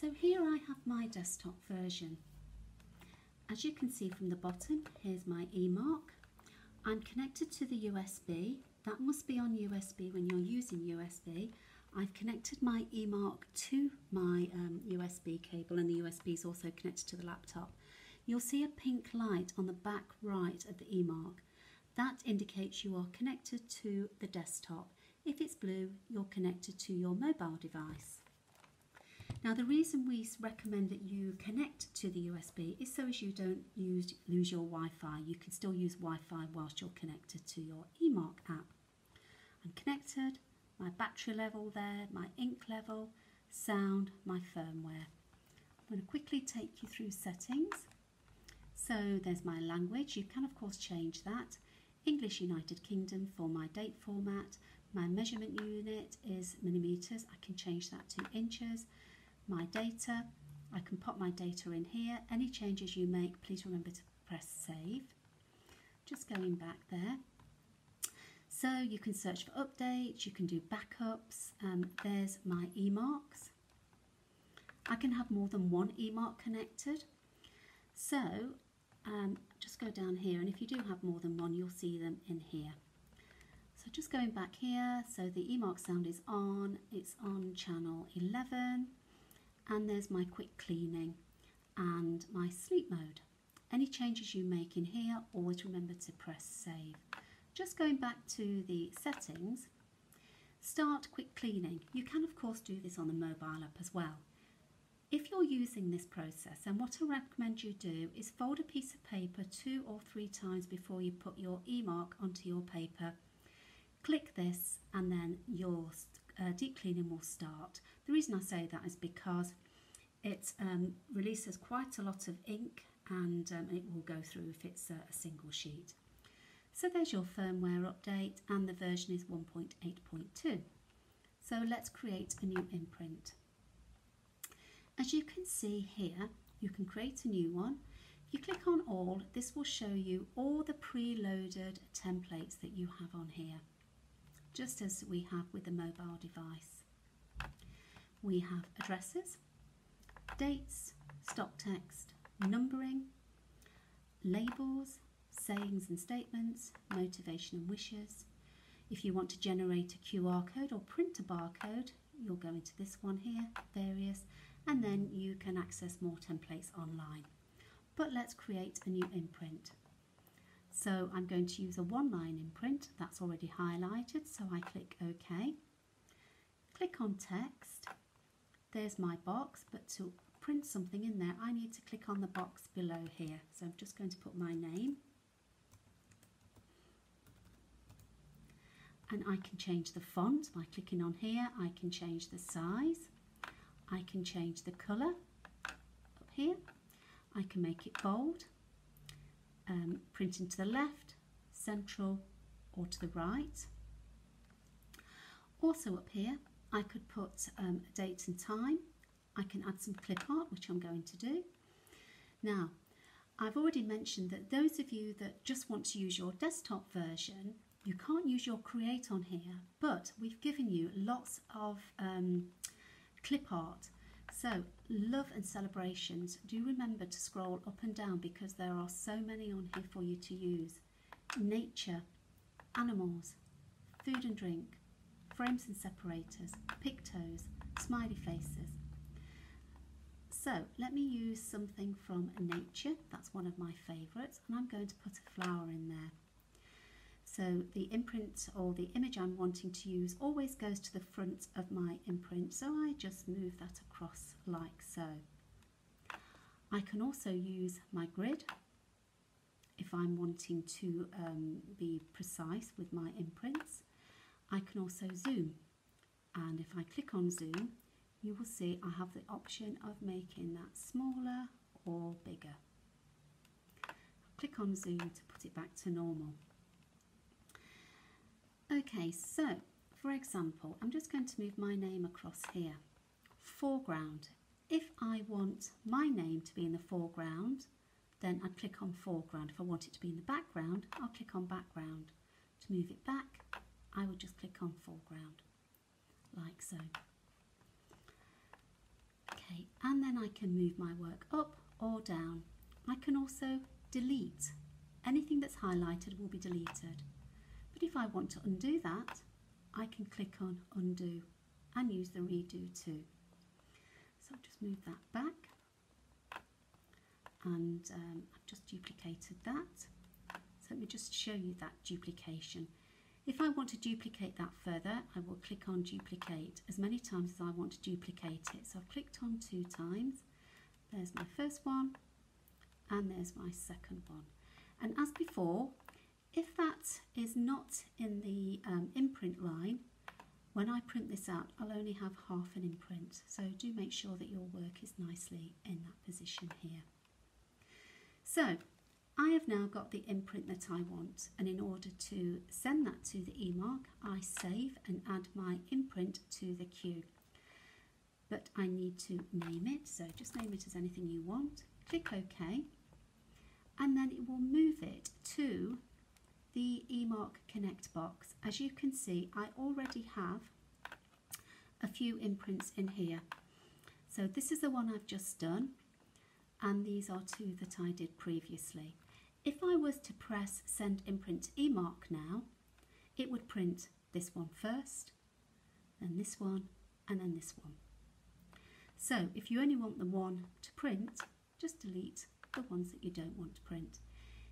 So here I have my desktop version. As you can see from the bottom, here's my eMark. I'm connected to the USB. That must be on USB when you're using USB. I've connected my eMark to my um, USB cable and the USB is also connected to the laptop. You'll see a pink light on the back right of the eMark. That indicates you are connected to the desktop. If it's blue, you're connected to your mobile device. Now the reason we recommend that you connect to the USB is so as you don't use, lose your Wi-Fi. You can still use Wi-Fi whilst you're connected to your eMark app. I'm connected, my battery level there, my ink level, sound, my firmware. I'm going to quickly take you through settings. So there's my language, you can of course change that. English United Kingdom for my date format. My measurement unit is millimetres, I can change that to inches my data. I can pop my data in here. Any changes you make, please remember to press save. Just going back there. So you can search for updates, you can do backups. Um, there's my eMarks. I can have more than one eMark connected. So um, just go down here and if you do have more than one, you'll see them in here. So just going back here, so the eMark sound is on, it's on channel 11 and there's my quick cleaning and my sleep mode. Any changes you make in here, always remember to press save. Just going back to the settings, start quick cleaning. You can of course do this on the mobile app as well. If you're using this process, and what I recommend you do is fold a piece of paper two or three times before you put your eMark onto your paper. Click this and then your uh, deep cleaning will start. The reason I say that is because it um, releases quite a lot of ink and um, it will go through if it's a, a single sheet. So there's your firmware update and the version is 1.8.2. So let's create a new imprint. As you can see here, you can create a new one. If you click on all, this will show you all the preloaded templates that you have on here, just as we have with the mobile device. We have addresses, dates, stock text, numbering, labels, sayings and statements, motivation and wishes. If you want to generate a QR code or print a barcode, you'll go into this one here, various, and then you can access more templates online. But let's create a new imprint. So I'm going to use a one-line imprint, that's already highlighted, so I click OK. Click on text, there's my box, but to print something in there, I need to click on the box below here. So I'm just going to put my name. And I can change the font by clicking on here. I can change the size. I can change the colour up here. I can make it bold, um, printing to the left, central or to the right. Also up here, I could put um, a date and time. I can add some clip art, which I'm going to do. Now, I've already mentioned that those of you that just want to use your desktop version, you can't use your Create on here, but we've given you lots of um, clip art. So, love and celebrations, do remember to scroll up and down because there are so many on here for you to use. Nature, animals, food and drink, frames and separators, pictos, smiley faces. So let me use something from nature, that's one of my favourites, and I'm going to put a flower in there. So the imprint or the image I'm wanting to use always goes to the front of my imprint, so I just move that across like so. I can also use my grid if I'm wanting to um, be precise with my imprints. I can also zoom and if I click on zoom you will see I have the option of making that smaller or bigger. Click on zoom to put it back to normal. Okay, so for example, I'm just going to move my name across here. Foreground. If I want my name to be in the foreground, then I click on foreground. If I want it to be in the background, I'll click on background. To move it back, I would just click on foreground, like so. Okay, and then I can move my work up or down. I can also delete. Anything that's highlighted will be deleted. But if I want to undo that, I can click on undo and use the redo too. So I'll just move that back and um, I've just duplicated that. So let me just show you that duplication. If I want to duplicate that further, I will click on duplicate as many times as I want to duplicate it. So I've clicked on two times. There's my first one and there's my second one. And as before, if that is not in the um, imprint line, when I print this out, I'll only have half an imprint. So do make sure that your work is nicely in that position here. So I have now got the imprint that I want and in order to send that to the eMark I save and add my imprint to the queue. But I need to name it so just name it as anything you want. Click OK. And then it will move it to the eMark Connect box. As you can see I already have a few imprints in here. So this is the one I've just done and these are two that I did previously if I was to press send imprint eMark now, it would print this one first, then this one, and then this one. So if you only want the one to print, just delete the ones that you don't want to print.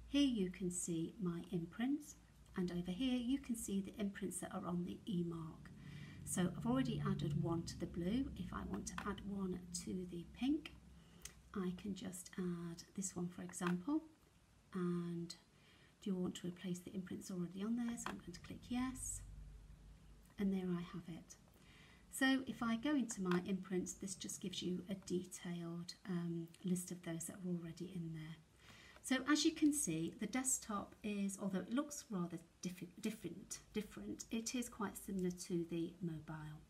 Here you can see my imprints, and over here you can see the imprints that are on the eMark. So I've already added one to the blue. If I want to add one to the pink, I can just add this one for example and do you want to replace the imprints already on there? So I'm going to click yes. And there I have it. So if I go into my imprints this just gives you a detailed um, list of those that are already in there. So as you can see the desktop is although it looks rather diff different different it is quite similar to the mobile